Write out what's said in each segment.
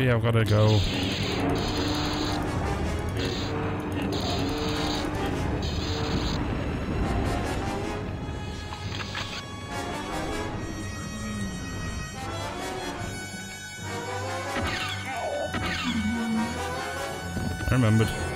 Maybe I've got to go. I remembered.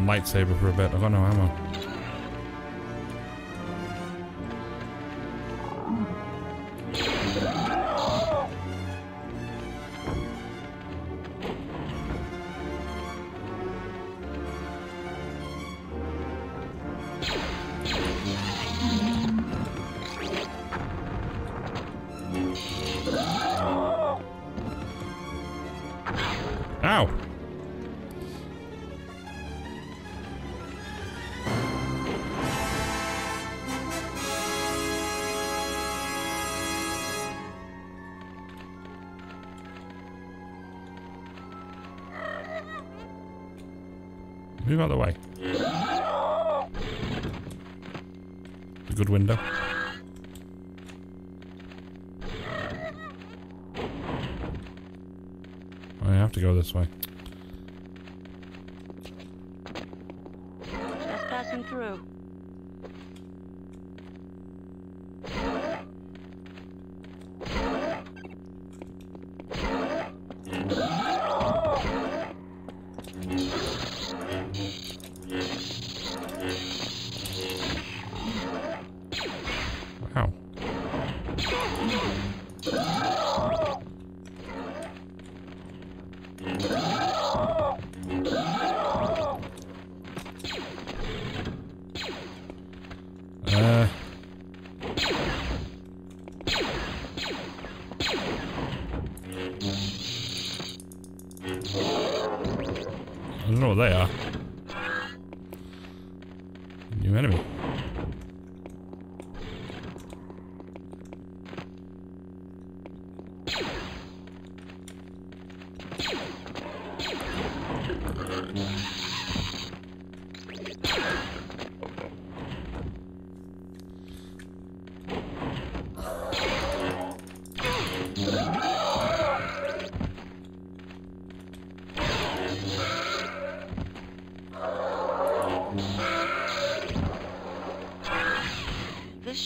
My lightsaber for a bit. I've got no ammo. Ow! Out of the way. A good window. Oh, I have to go this way. Just passing through. Wow.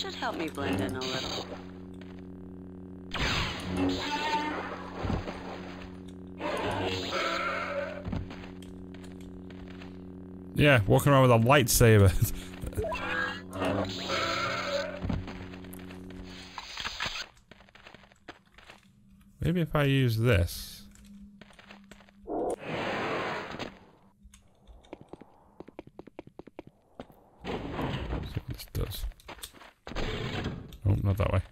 Should help me blend in a little. Yeah, walking around with a lightsaber. Maybe if I use this. See this does. Not that way.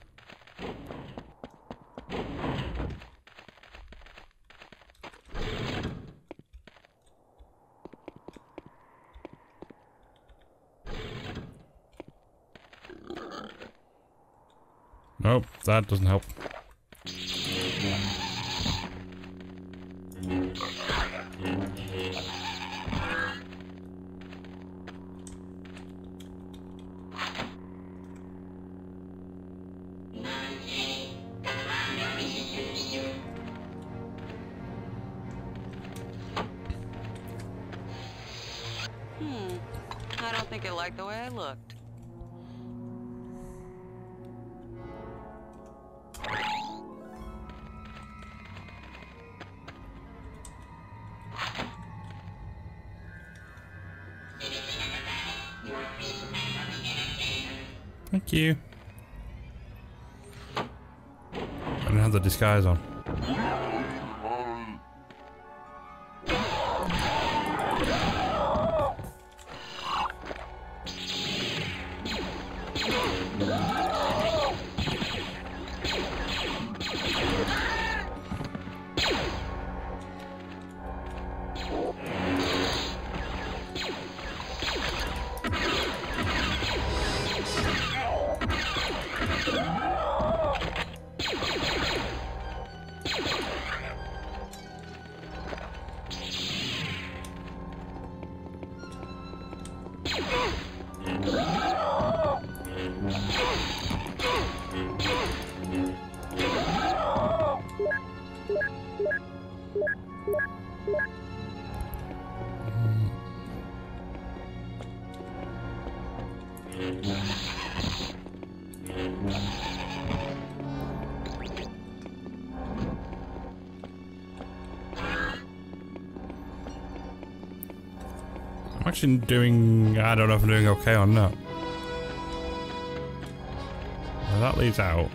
Nope, that doesn't help. Think it liked the way I looked. Thank you. I don't have the disguise on. I'm doing... I don't know if I'm doing okay or not. Well, that leads out.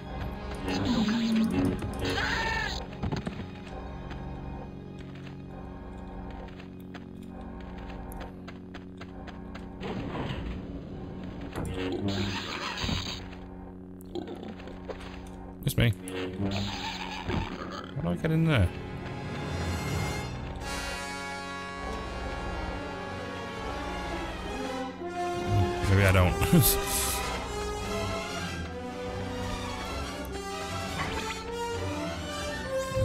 It's me. How do I get in there? On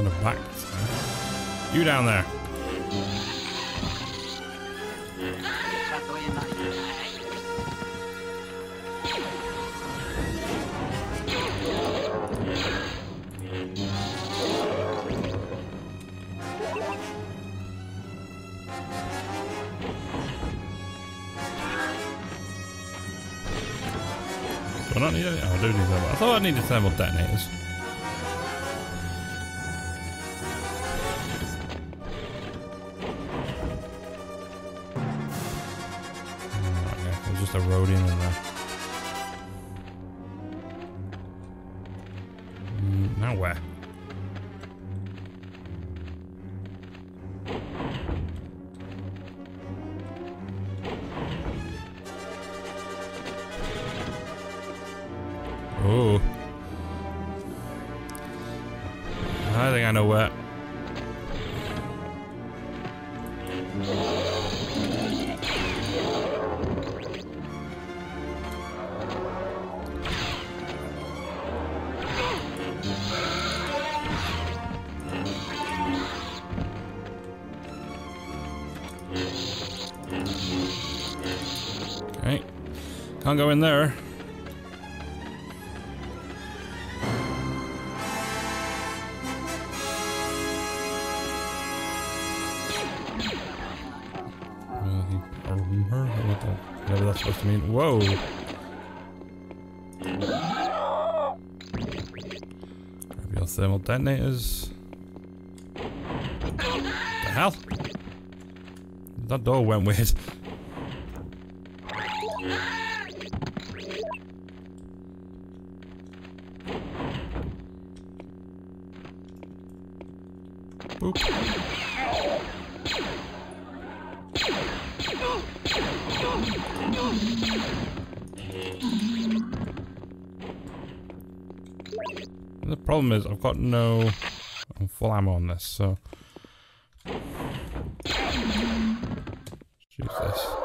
the back. You down there. Do I not need any? Oh, I do need them. I thought I needed thermal detonators. Okay. There's just a road in there. Oh. I think I know where. Okay. Can't go in there. To mean. Whoa! Your thermal detonators. What The hell? That door went weird. Problem is I've got no um, full ammo on this, so this.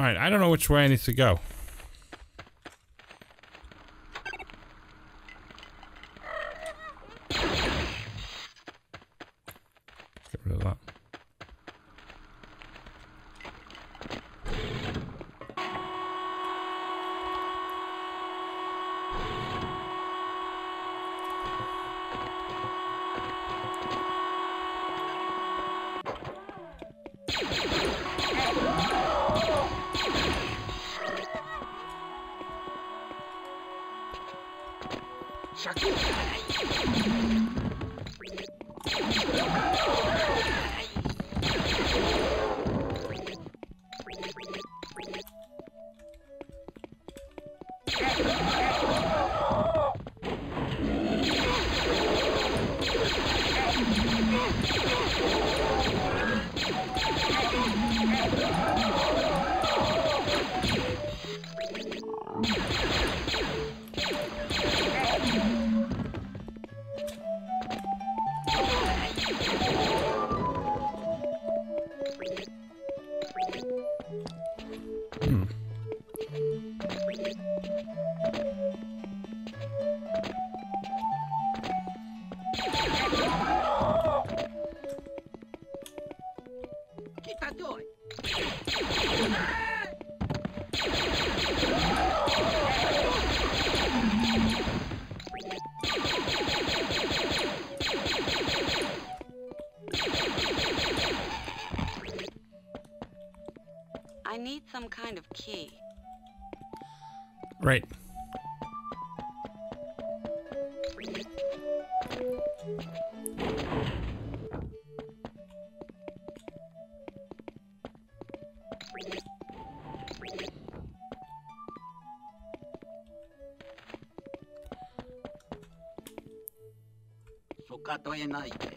Alright, I don't know which way I need to go. Right. Don't want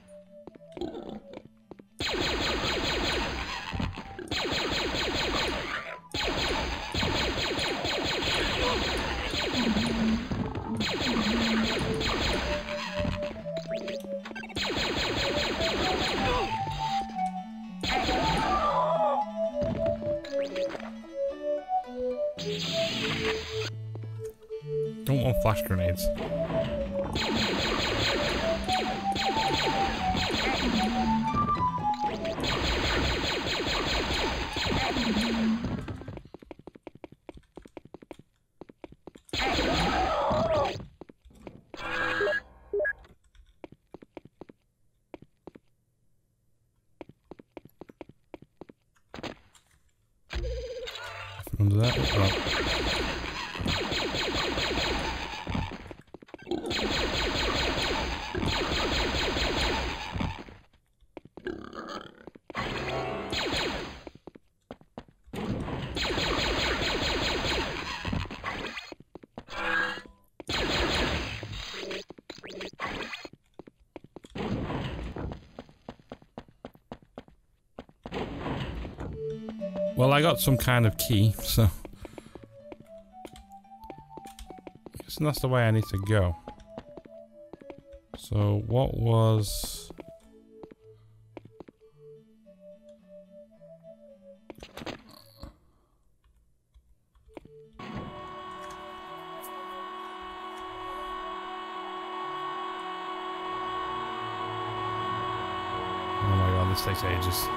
flash grenades. Well, I got some kind of key, so... Guessing that's the way I need to go. So, what was... Oh my god, this takes ages.